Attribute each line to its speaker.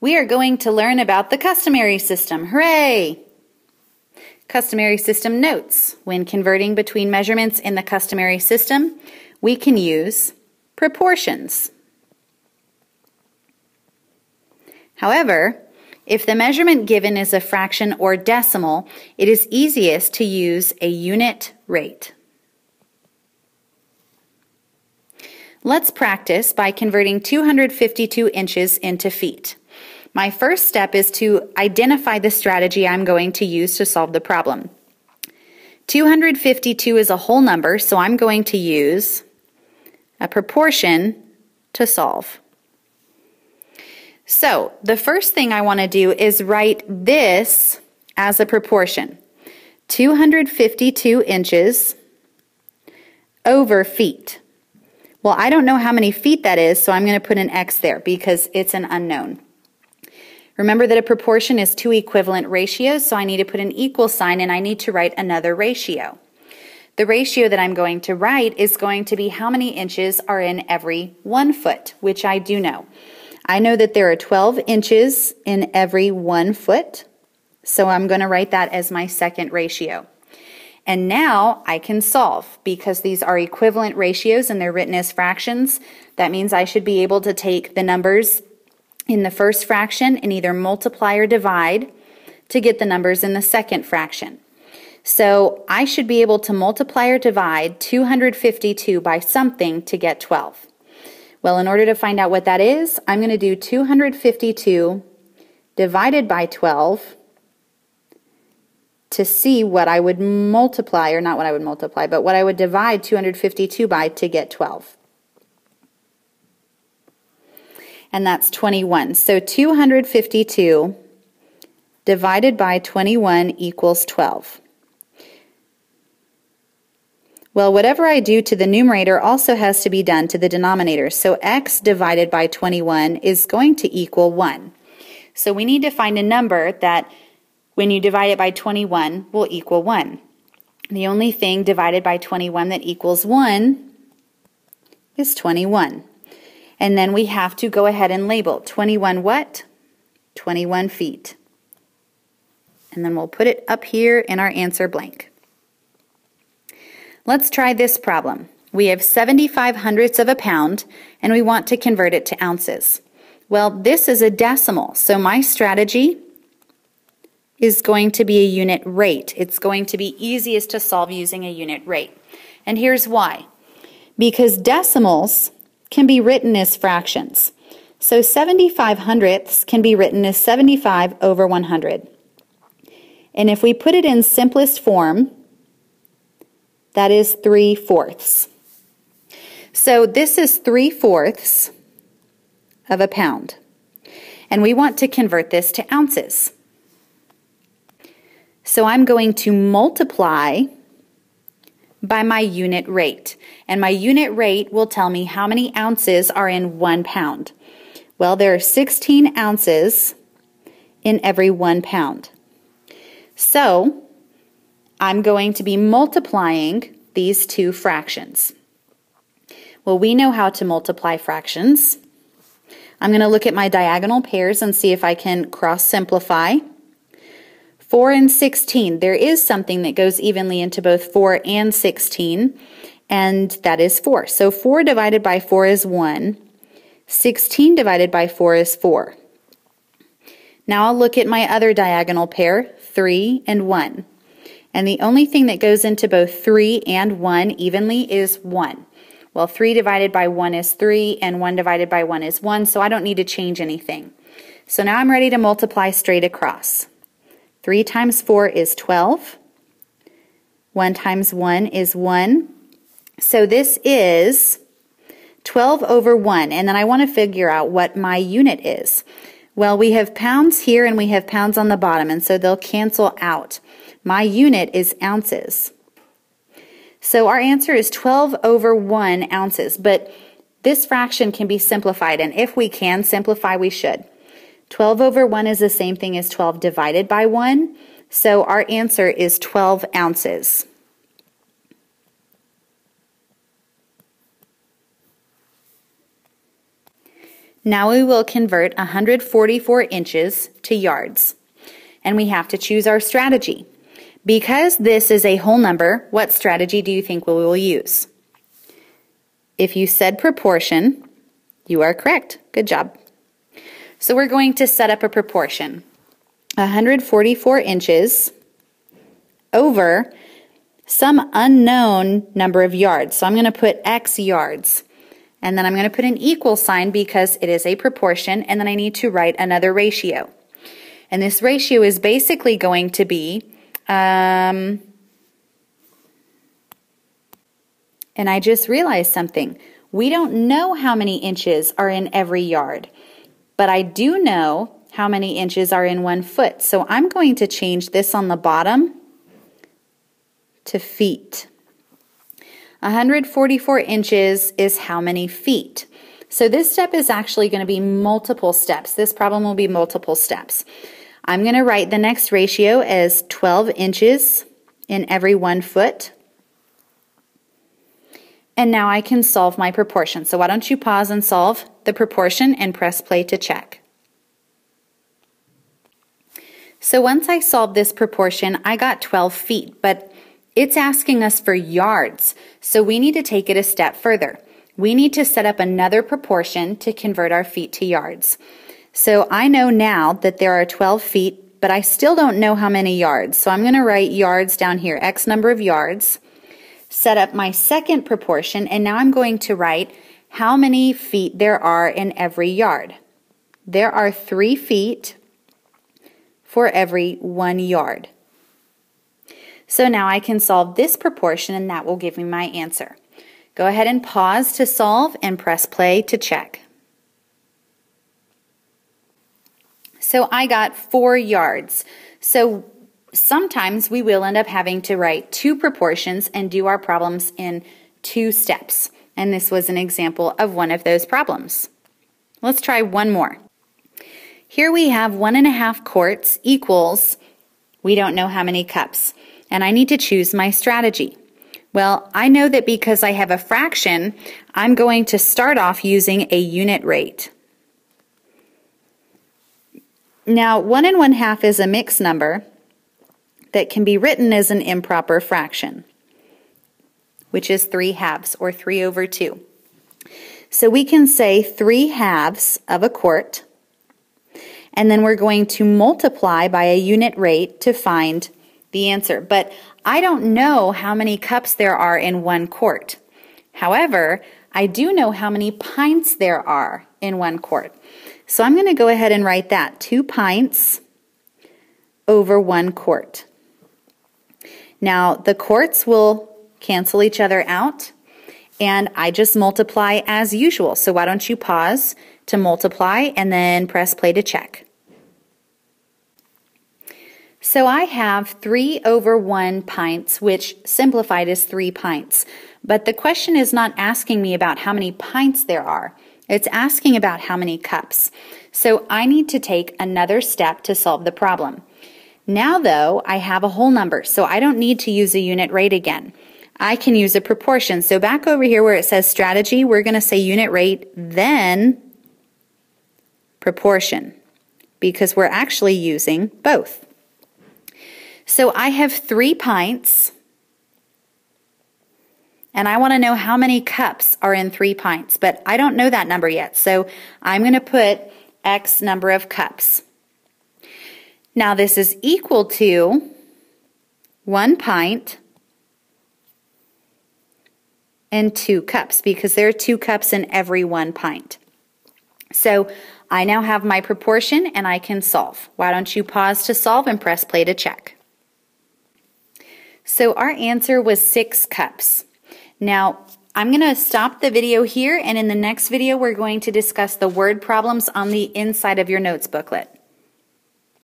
Speaker 1: we are going to learn about the customary system. Hooray! Customary system notes. When converting between measurements in the customary system, we can use proportions. However, if the measurement given is a fraction or decimal, it is easiest to use a unit rate. Let's practice by converting 252 inches into feet. My first step is to identify the strategy I'm going to use to solve the problem. 252 is a whole number, so I'm going to use a proportion to solve. So the first thing I want to do is write this as a proportion. 252 inches over feet. Well, I don't know how many feet that is, so I'm going to put an X there because it's an unknown. Remember that a proportion is two equivalent ratios, so I need to put an equal sign and I need to write another ratio. The ratio that I'm going to write is going to be how many inches are in every one foot, which I do know. I know that there are 12 inches in every one foot, so I'm going to write that as my second ratio. And now I can solve because these are equivalent ratios and they're written as fractions. That means I should be able to take the numbers in the first fraction and either multiply or divide to get the numbers in the second fraction. So I should be able to multiply or divide 252 by something to get 12. Well, in order to find out what that is, I'm going to do 252 divided by 12 to see what I would multiply, or not what I would multiply, but what I would divide 252 by to get 12. And that's 21. So 252 divided by 21 equals 12. Well, whatever I do to the numerator also has to be done to the denominator. So x divided by 21 is going to equal 1. So we need to find a number that, when you divide it by 21, will equal 1. The only thing divided by 21 that equals 1 is 21. And then we have to go ahead and label 21 what? 21 feet. And then we'll put it up here in our answer blank. Let's try this problem. We have 75 hundredths of a pound and we want to convert it to ounces. Well, this is a decimal, so my strategy is going to be a unit rate. It's going to be easiest to solve using a unit rate. And here's why. Because decimals can be written as fractions. So 75 hundredths can be written as 75 over 100. And if we put it in simplest form, that is 3 fourths. So this is 3 fourths of a pound. And we want to convert this to ounces. So I'm going to multiply by my unit rate. And my unit rate will tell me how many ounces are in one pound. Well, there are 16 ounces in every one pound. So I'm going to be multiplying these two fractions. Well, we know how to multiply fractions. I'm going to look at my diagonal pairs and see if I can cross simplify. 4 and 16, there is something that goes evenly into both 4 and 16, and that is 4. So 4 divided by 4 is 1. 16 divided by 4 is 4. Now I'll look at my other diagonal pair, 3 and 1. And the only thing that goes into both 3 and 1 evenly is 1. Well, 3 divided by 1 is 3, and 1 divided by 1 is 1, so I don't need to change anything. So now I'm ready to multiply straight across. 3 times 4 is 12. 1 times 1 is 1. So this is 12 over 1, and then I want to figure out what my unit is. Well, we have pounds here and we have pounds on the bottom, and so they'll cancel out. My unit is ounces. So our answer is 12 over 1 ounces, but this fraction can be simplified, and if we can simplify, we should. 12 over 1 is the same thing as 12 divided by 1, so our answer is 12 ounces. Now we will convert 144 inches to yards. And we have to choose our strategy. Because this is a whole number, what strategy do you think we will use? If you said proportion, you are correct. Good job. So we're going to set up a proportion. 144 inches over some unknown number of yards. So I'm going to put X yards. And then I'm going to put an equal sign because it is a proportion. And then I need to write another ratio. And this ratio is basically going to be, um, and I just realized something. We don't know how many inches are in every yard, but I do know how many inches are in one foot. So I'm going to change this on the bottom to feet. 144 inches is how many feet? So this step is actually going to be multiple steps. This problem will be multiple steps. I'm going to write the next ratio as 12 inches in every one foot. And now I can solve my proportion. So why don't you pause and solve the proportion and press play to check. So once I solved this proportion, I got 12 feet, but it's asking us for yards. So we need to take it a step further. We need to set up another proportion to convert our feet to yards. So I know now that there are 12 feet, but I still don't know how many yards. So I'm going to write yards down here, X number of yards, set up my second proportion, and now I'm going to write how many feet there are in every yard. There are three feet for every one yard. So now I can solve this proportion and that will give me my answer. Go ahead and pause to solve and press play to check. So I got four yards. So sometimes we will end up having to write two proportions and do our problems in two steps. And this was an example of one of those problems. Let's try one more. Here we have one and a half quarts equals, we don't know how many cups, and I need to choose my strategy. Well, I know that because I have a fraction, I'm going to start off using a unit rate. Now, 1 and 1 half is a mixed number that can be written as an improper fraction, which is 3 halves, or 3 over 2. So we can say 3 halves of a quart, and then we're going to multiply by a unit rate to find the answer. But I don't know how many cups there are in one quart. However, I do know how many pints there are in one quart. So I'm going to go ahead and write that, 2 pints over 1 quart. Now the quarts will cancel each other out and I just multiply as usual. So why don't you pause to multiply and then press play to check. So I have 3 over 1 pints, which simplified is 3 pints. But the question is not asking me about how many pints there are. It's asking about how many cups. So I need to take another step to solve the problem. Now though, I have a whole number, so I don't need to use a unit rate again. I can use a proportion. So back over here where it says strategy, we're going to say unit rate, then proportion, because we're actually using both. So I have three pints, and I want to know how many cups are in three pints, but I don't know that number yet. So I'm going to put X number of cups. Now this is equal to one pint and two cups because there are two cups in every one pint. So I now have my proportion and I can solve. Why don't you pause to solve and press play to check. So our answer was six cups. Now, I'm going to stop the video here and in the next video we're going to discuss the word problems on the inside of your notes booklet.